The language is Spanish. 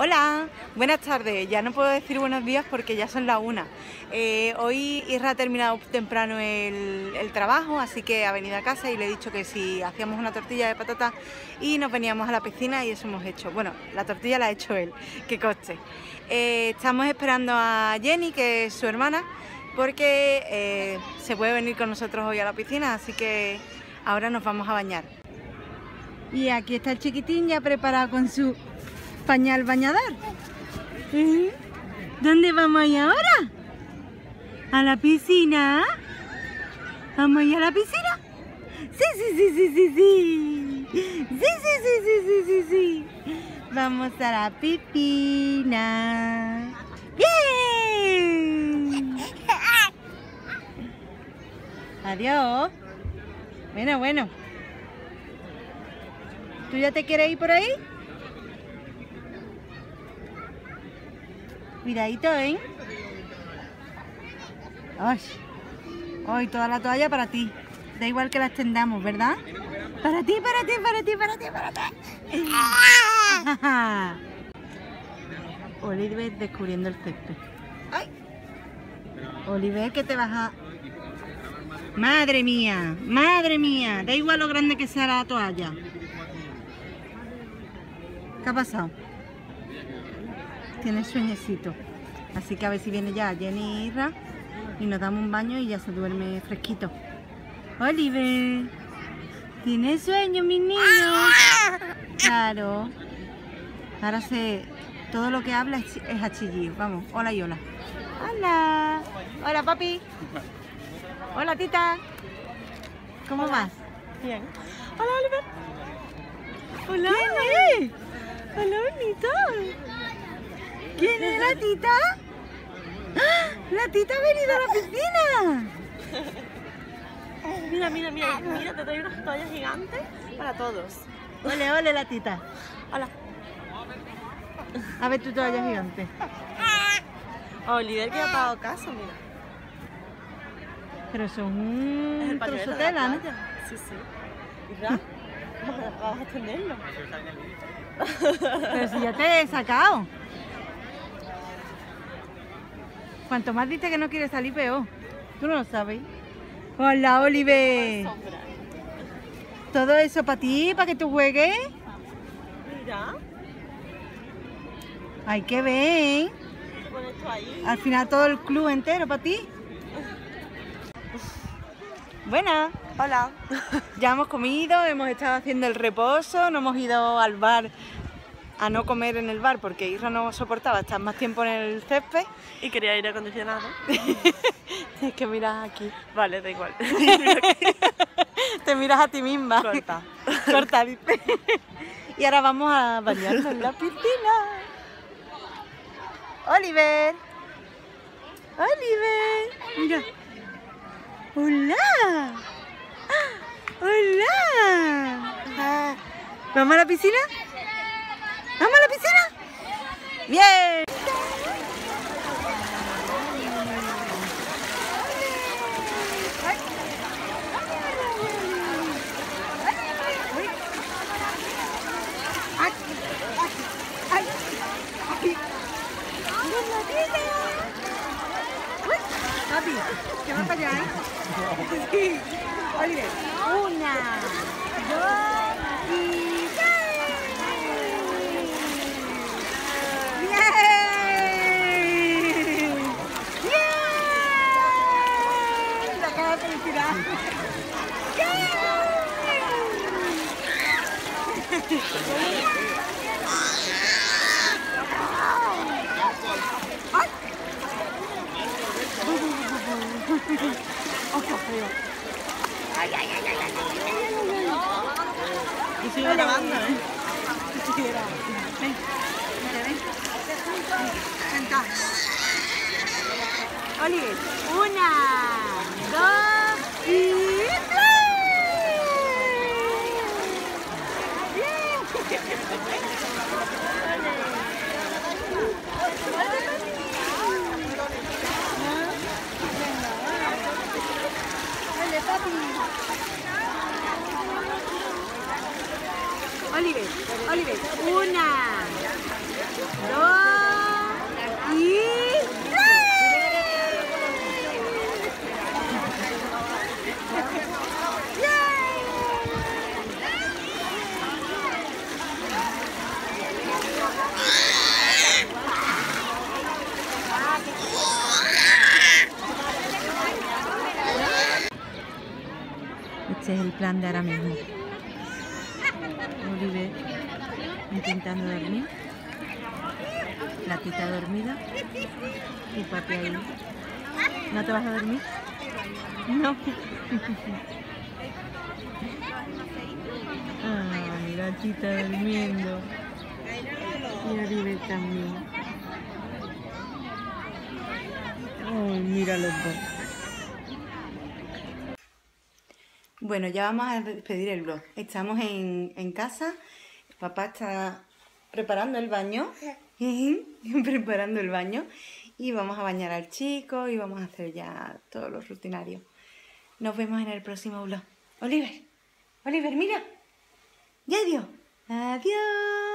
Hola, buenas tardes. Ya no puedo decir buenos días porque ya son las una. Eh, hoy Isra ha terminado temprano el, trabajo, así que ha venido a casa y le he dicho que si hacíamos una tortilla de patata y nos veníamos a la piscina y eso hemos hecho. Bueno, la tortilla la ha hecho él, que coste. Eh, estamos esperando a Jenny, que es su hermana, porque eh, se puede venir con nosotros hoy a la piscina, así que ahora nos vamos a bañar. Y aquí está el chiquitín ya preparado con su pañal bañador. ¿Eh? ¿Dónde vamos a ahora? ¿A la piscina? ¿Vamos a a la piscina? Sí, sí, sí, sí, sí, sí. Sí, sí, sí, sí, sí, sí, sí. Vamos a la piscina. ¡Bien! Adiós. Bueno, bueno. ¿Tú ya te quieres ir por ahí? Cuidadito, ¿eh? Ay, ay, toda la toalla para ti. Da igual que la extendamos, ¿verdad? Para ti, para ti, para ti, para ti, para ti. Oliver descubriendo el césped. ¡Ay! Oliver, que te vas a... Madre mía, madre mía. Da igual lo grande que sea la toalla. ¿Qué ha pasado? Tiene sueñecito. Así que a ver si viene ya Jenny y Isra y nos damos un baño y ya se duerme fresquito. Oliver, ¿tiene sueño, mi niño? Claro. Ahora se... Todo lo que habla es, es a chillido. Vamos, hola y hola. Hola. Hola, papi. Hola, tita. ¿Cómo Hola. vas? Bien. Hola, Oliver. Hola. Hola, bonito. ¿Quién es la tita? ¡Ah! ¡La tita ha venido a la piscina! Mira, mira, mira. Mira, te traigo unas toallas gigantes para todos. Ole, ole la tita. Hola. A ver tu toalla gigante. Oliver que ha pagado casa, mira. Pero son Es el un trozo de la tela, ¿no? Sí, sí. Mira. Vamos a tenerlo. Pero si ya te he sacado. Cuanto más dices que no quieres salir, peor. Tú no lo sabes. Hola, Oliver. Sombra. Todo eso para ti, para que tú juegues. Mira. Hay que ahí. Al final todo el club entero para ti. Buena. Hola. Ya hemos comido, hemos estado haciendo el reposo, no hemos ido al bar a no comer en el bar porque Isra no soportaba estar más tiempo en el césped. Y quería aire acondicionado. Es que miras aquí. Vale, da igual. Te miras a ti misma. Corta. Corta, dice. Y ahora vamos a bañarnos en la piscina. Oliver. Oliver. Mira. Hola. Hola. ¿Vamos a la piscina? ¿Vamos a la piscina? Bien. Papi, que va para allá, ¿eh? Sí. Oliver. Una, dos y ¡Bien! ¡Bien! La cara de felicidad. ¡Oh, qué feo! Y sigo grabando, ¿eh? Ven, vente, ven. Senta. Oliver, una, Oliver, Oliver, una, dos y... Ese es el plan de ahora mismo. Oliver intentando dormir. La tita dormida. Y papi ahí. ¿No te vas a dormir? No. Ah, la tita durmiendo. Y Oliver también. Ay, mira los dos. Bueno, ya vamos a despedir el vlog. Estamos en, en casa. Papá está preparando el baño. preparando el baño. Y vamos a bañar al chico y vamos a hacer ya todos los rutinarios. Nos vemos en el próximo vlog. Oliver, Oliver, mira. Ya adiós. Adiós.